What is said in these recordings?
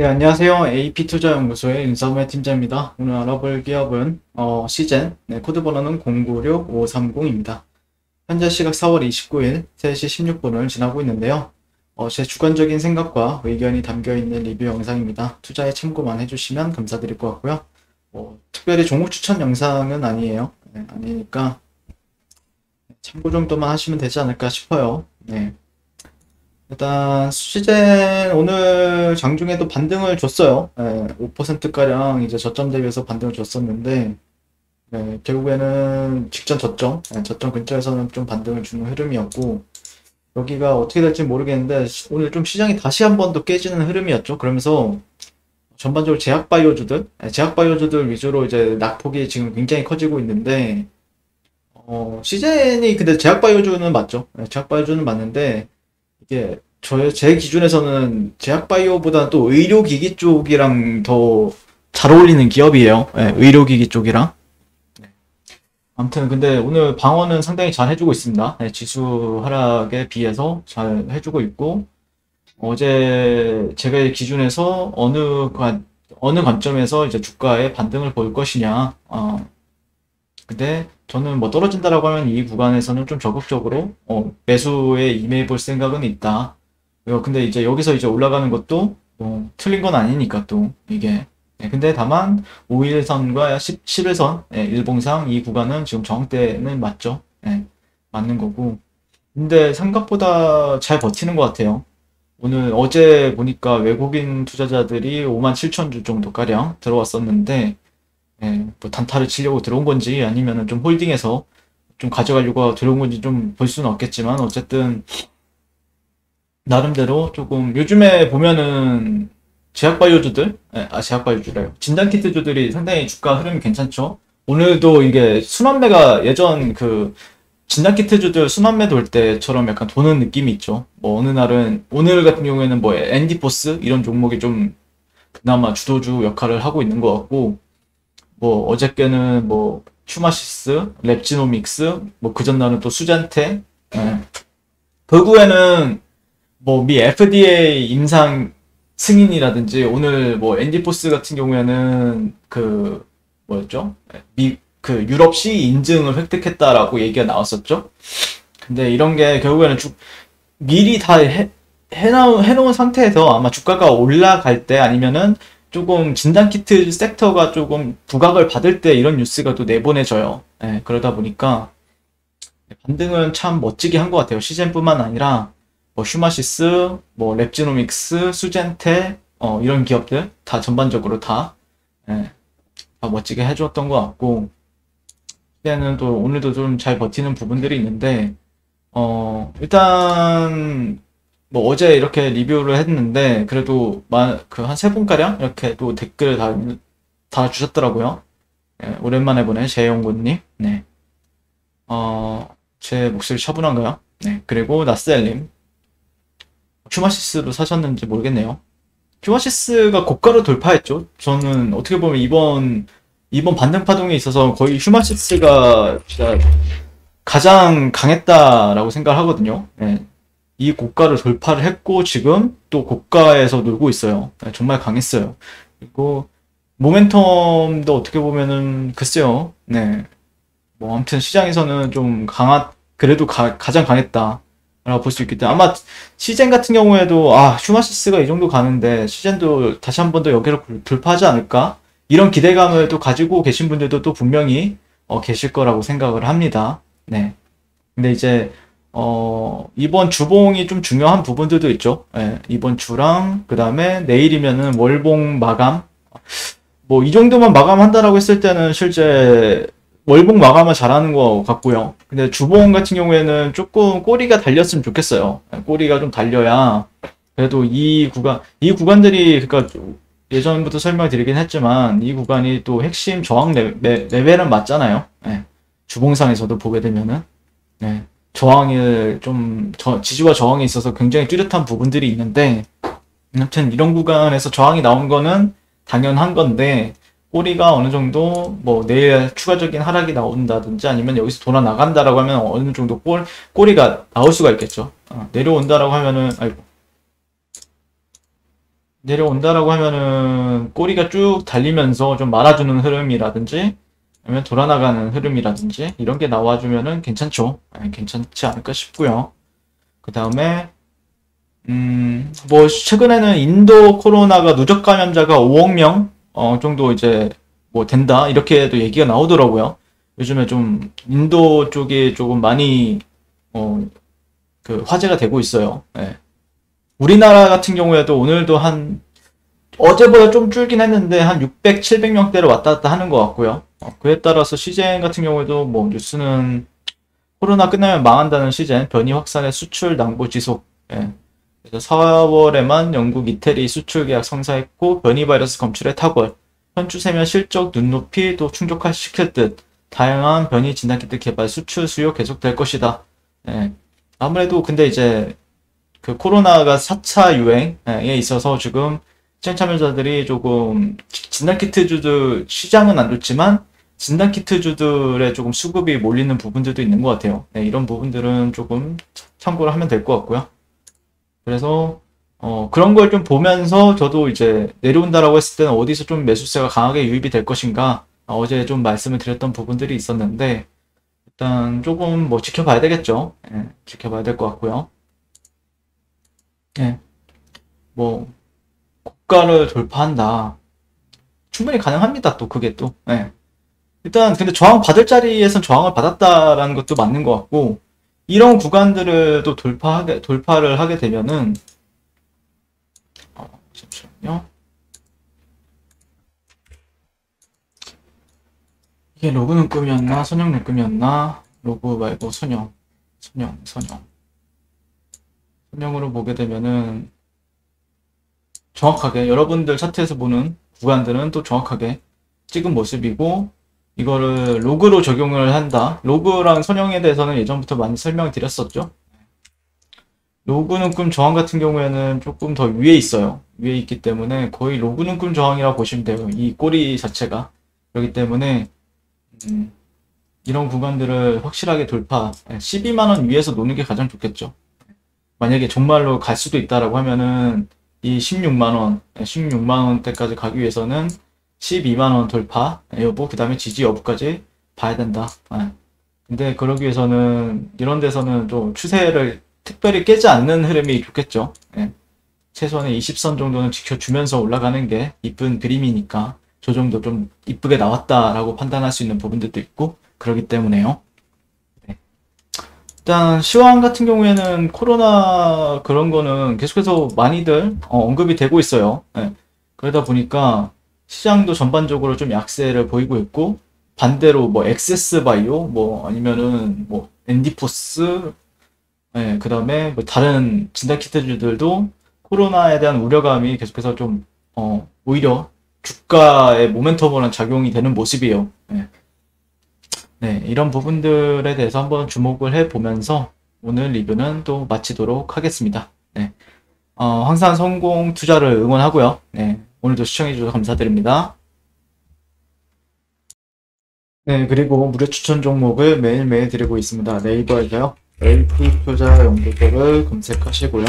네, 안녕하세요. AP투자연구소의 윤사무의 팀장입니다. 오늘 알아볼 기업은 어, 씨젠, 네, 코드 번호는 096530입니다. 현재 시각 4월 29일 3시 16분을 지나고 있는데요. 어, 제 주관적인 생각과 의견이 담겨있는 리뷰 영상입니다. 투자에 참고만 해주시면 감사드릴 것 같고요. 어, 특별히 종목 추천 영상은 아니에요. 네, 아니니까 참고 정도만 하시면 되지 않을까 싶어요. 네. 일단 시젠 오늘 장중에도 반등을 줬어요. 네, 5%가량 이제 저점 대비해서 반등을 줬었는데 네, 결국에는 직전 저점, 네, 저점 근처에서는 좀 반등을 주는 흐름이었고 여기가 어떻게 될지 모르겠는데 오늘 좀 시장이 다시 한 번 더 깨지는 흐름이었죠. 그러면서 전반적으로 제약 바이오주들, 네, 제약 바이오주들 위주로 이제 낙폭이 지금 굉장히 커지고 있는데 어, 시젠이 근데 제약 바이오주는 맞죠. 네, 제약 바이오주는 맞는데 이게 저, 제 기준에서는 제약바이오보다 또 의료기기 쪽이랑 더 잘 어울리는 기업이에요. 네, 의료기기 쪽이랑. 네. 아무튼 근데 오늘 방어는 상당히 잘 해주고 있습니다. 네, 지수 하락에 비해서 잘 해주고 있고 어제 제가 기준에서 어느 관, 어느 관점에서 이제 주가의 반등을 볼 것이냐. 어, 근데 저는 뭐 떨어진다라고 하면 이 구간에서는 좀 적극적으로 어, 매수에 임해 볼 생각은 있다. 어, 근데 이제 여기서 이제 올라가는 것도 뭐 틀린 건 아니니까 또 이게. 네, 근데 다만 5일선과 10, 11선 네, 일봉상 이 구간은 지금 저항대는 맞죠. 네, 맞는 거고. 근데 생각보다 잘 버티는 것 같아요. 오늘 어제 보니까 외국인 투자자들이 5만 7천 주 정도 가량 들어왔었는데 예, 뭐 단타를 치려고 들어온 건지 아니면은 좀 홀딩해서 좀 가져가려고 들어온 건지 좀 볼 수는 없겠지만 어쨌든 나름대로 조금 요즘에 보면은 제약바이오주들 예, 아 제약바이오주래요. 진단키트주들이 상당히 주가 흐름이 괜찮죠. 오늘도 이게 순환매가 예전 그 진단키트주들 순환매 돌 때처럼 약간 도는 느낌이 있죠. 뭐 어느 날은 오늘 같은 경우에는 뭐 앤디포스 이런 종목이 좀 그나마 주도주 역할을 하고 있는 것 같고 뭐 어저께는 뭐 휴마시스, 랩지노믹스, 뭐 그 전날은 또 수젠텍. 예. 결국에는 뭐 미 FDA 임상 승인이라든지 오늘 뭐 앤디포스 같은 경우에는 그 뭐였죠? 미 그 유럽 CE 인증을 획득했다라고 얘기가 나왔었죠. 근데 이런 게 결국에는 주, 미리 다 해, 해놓은 상태에서 아마 주가가 올라갈 때 아니면은 조금 진단키트 섹터가 조금 부각을 받을 때 이런 뉴스가 또 내보내져요. 네, 그러다 보니까 반등은 참 멋지게 한 것 같아요. 씨젠뿐만 아니라 뭐 휴마시스, 뭐 랩지노믹스, 수젠텍 어, 이런 기업들 다 전반적으로 다, 네, 다 멋지게 해주었던 것 같고 씨젠은 또 오늘도 좀 잘 버티는 부분들이 있는데 어, 일단 뭐 어제 이렇게 리뷰를 했는데 그래도 그 한 세 분가량 이렇게 또 댓글을 다, 다 주셨더라고요. 네, 오랜만에 보네 재영군님. 네. 어, 제 목소리 차분한가요? 네. 그리고 나스엘님. 휴마시스로 사셨는지 모르겠네요. 휴마시스가 고가로 돌파했죠. 저는 어떻게 보면 이번 이번 반등 파동에 있어서 거의 휴마시스가 진짜 가장 강했다라고 생각하거든요. 네. 이 고가를 돌파를 했고 지금 또 고가에서 놀고 있어요. 네, 정말 강했어요. 그리고 모멘텀도 어떻게 보면은 글쎄요. 네. 뭐 아무튼 시장에서는 좀 강한 그래도 가, 장 강했다. 라고 볼 수 있기 때문에 아마 씨젠 같은 경우에도 아 휴마시스가 이 정도 가는데 씨젠도 다시 한 번 더 여기를 돌파하지 않을까 이런 기대감을 또 가지고 계신 분들도 또 분명히 어, 계실 거라고 생각을 합니다. 네. 근데 이제 어, 이번 주봉이 좀 중요한 부분들도 있죠. 예, 이번 주랑, 그 다음에 내일이면은 월봉 마감. 뭐, 이 정도만 마감한다라고 했을 때는 실제 월봉 마감을 잘하는 것 같고요. 근데 주봉 같은 경우에는 조금 꼬리가 달렸으면 좋겠어요. 예, 꼬리가 좀 달려야 그래도 이 구간, 이 구간들이, 그니까 예전부터 설명드리긴 했지만 이 구간이 또 핵심 저항 레, 벨은 맞잖아요. 예, 주봉상에서도 보게 되면은. 네. 저항을 좀 저, 지지와 저항에 있어서 굉장히 뚜렷한 부분들이 있는데 아무튼 이런 구간에서 저항이 나온 거는 당연한 건데 꼬리가 어느 정도 뭐 내일 추가적인 하락이 나온다든지 아니면 여기서 돌아 나간다라고 하면 어느 정도 꼴 꼬리가 나올 수가 있겠죠. 어, 내려온다라고 하면은 아이고 내려온다라고 하면은 꼬리가 쭉 달리면서 좀 말아주는 흐름이라든지 아니면 돌아나가는 흐름이라든지 이런 게 나와주면은 괜찮죠. 네, 괜찮지 않을까 싶고요. 그 다음에 음, 뭐 최근에는 인도 코로나가 누적 감염자가 5억 명 어, 정도 이제 뭐 된다 이렇게도 얘기가 나오더라고요. 요즘에 좀 인도 쪽에 조금 많이 어, 그 화제가 되고 있어요. 네. 우리나라 같은 경우에도 오늘도 한 어제보다 좀 줄긴 했는데 한 600, 700명대로 왔다 갔다 하는 것 같고요. 어, 그에 따라서 시젠 같은 경우에도 뭐 뉴스는 코로나 끝나면 망한다는 시젠, 변이 확산의 수출 낭보 지속. 예. 그래서 4월에만 영국 이태리 수출 계약 성사했고 변이 바이러스 검출에 탁월. 현추세면 실적 눈높이 도 충족시킬 듯 다양한 변이 진단키트 개발 수출 수요 계속될 것이다. 예. 아무래도 근데 이제 그 코로나가 4차 유행에 있어서 지금 시장 참여자들이 조금 진단키트주들 시장은 안 좋지만 진단키트주들의 조금 수급이 몰리는 부분들도 있는 것 같아요. 네, 이런 부분들은 조금 참고를 하면 될 것 같고요. 그래서 어, 그런 걸 좀 보면서 저도 이제 내려온다라고 했을 때는 어디서 좀 매수세가 강하게 유입이 될 것인가 어, 어제 좀 말씀을 드렸던 부분들이 있었는데 일단 조금 뭐 지켜봐야 되겠죠. 예, 지켜봐야 될 것 같고요. 예, 뭐 고가를 돌파한다. 충분히 가능합니다. 또 그게 또. 예. 일단 근데 저항 받을 자리에선 저항을 받았다라는 것도 맞는 것 같고 이런 구간들을 또 돌파하게 돌파를 하게 되면은 어, 잠시만요. 이게 로그 눈금이었나 선형 눈금이었나 로그 말고 선형 선형 선형 선형으로 보게 되면은 정확하게 여러분들 차트에서 보는 구간들은 또 정확하게 찍은 모습이고 이거를 로그로 적용을 한다. 로그랑 선형에 대해서는 예전부터 많이 설명을 드렸었죠. 로그 눈금 저항 같은 경우에는 조금 더 위에 있어요. 위에 있기 때문에 거의 로그 눈금 저항이라고 보시면 돼요. 이 꼬리 자체가. 그렇기 때문에 음, 이런 구간들을 확실하게 돌파 12만원 위에서 노는 게 가장 좋겠죠. 만약에 정말로 갈 수도 있다라고 하면은 이 16만원, 16만원대까지 가기 위해서는 12만원 돌파 여부, 그 다음에 지지 여부까지 봐야 된다. 아. 근데 그러기 위해서는 이런 데서는 좀 추세를 특별히 깨지 않는 흐름이 좋겠죠. 예. 최소한 20선 정도는 지켜주면서 올라가는 게 이쁜 그림이니까 저 정도 좀 이쁘게 나왔다라고 판단할 수 있는 부분들도 있고 그러기 때문에요. 네. 일단 시황 같은 경우에는 코로나 그런 거는 계속해서 많이들 어, 언급이 되고 있어요. 네. 그러다 보니까 시장도 전반적으로 좀 약세를 보이고 있고 반대로 뭐 엑세스 바이오 뭐 아니면은 뭐 엔디포스 예, 그다음에 뭐 다른 진단 키트들도 코로나에 대한 우려감이 계속해서 좀 어, 오히려 주가의 모멘텀으로 작용이 되는 모습이에요. 예. 네, 이런 부분들에 대해서 한번 주목을 해 보면서 오늘 리뷰는 또 마치도록 하겠습니다. 네. 어, 항상 성공 투자를 응원하고요. 네. 오늘도 시청해주셔서 감사드립니다. 네, 그리고 무료 추천 종목을 매일매일 드리고 있습니다. 네이버에서요. AP투자 연구소를 검색하시고요.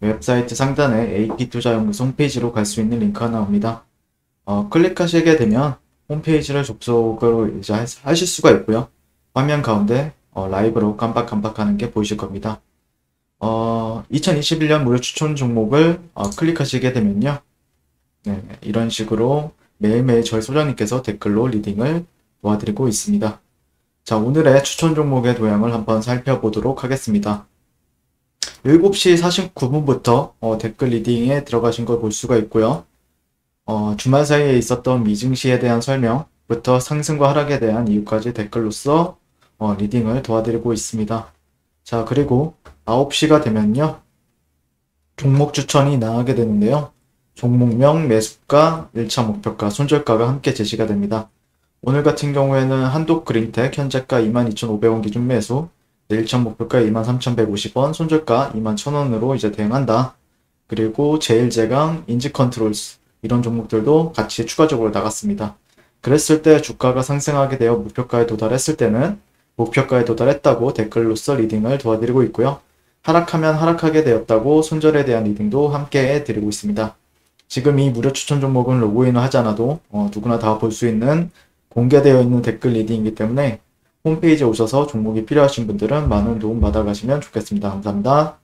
웹사이트 상단에 AP투자연구소 홈페이지로 갈 수 있는 링크가 나옵니다. 어, 클릭하시게 되면 홈페이지를 접속을 이제 하실 수가 있고요. 화면 가운데 어, 라이브로 깜빡깜빡하는 게 보이실 겁니다. 어, 2021년 무료 추천 종목을 어, 클릭하시게 되면요. 네, 이런 식으로 매일매일 저희 소장님께서 댓글로 리딩을 도와드리고 있습니다. 자, 오늘의 추천 종목의 도형을 한번 살펴보도록 하겠습니다. 7시 49분부터 어, 댓글 리딩에 들어가신 걸 볼 수가 있고요. 어, 주말 사이에 있었던 미증시에 대한 설명부터 상승과 하락에 대한 이유까지 댓글로써 어, 리딩을 도와드리고 있습니다. 자, 그리고 9시가 되면요. 종목 추천이 나가게 되는데요. 종목명, 매수가, 1차 목표가, 손절가가 함께 제시가 됩니다. 오늘 같은 경우에는 한독 그린텍 현재가 22,500원 기준 매수, 1차 목표가 23,150원, 손절가 21,000원으로 이제 대응한다. 그리고 제일제강, 인지컨트롤스 이런 종목들도 같이 추가적으로 나갔습니다. 그랬을 때 주가가 상승하게 되어 목표가에 도달했을 때는 목표가에 도달했다고 댓글로써 리딩을 도와드리고 있고요. 하락하면 하락하게 되었다고 손절에 대한 리딩도 함께 드리고 있습니다. 지금 이 무료 추천 종목은 로그인을 하지 않아도 어, 누구나 다 볼 수 있는 공개되어 있는 댓글 리딩이기 때문에 홈페이지에 오셔서 종목이 필요하신 분들은 많은 도움 받아가시면 좋겠습니다. 감사합니다.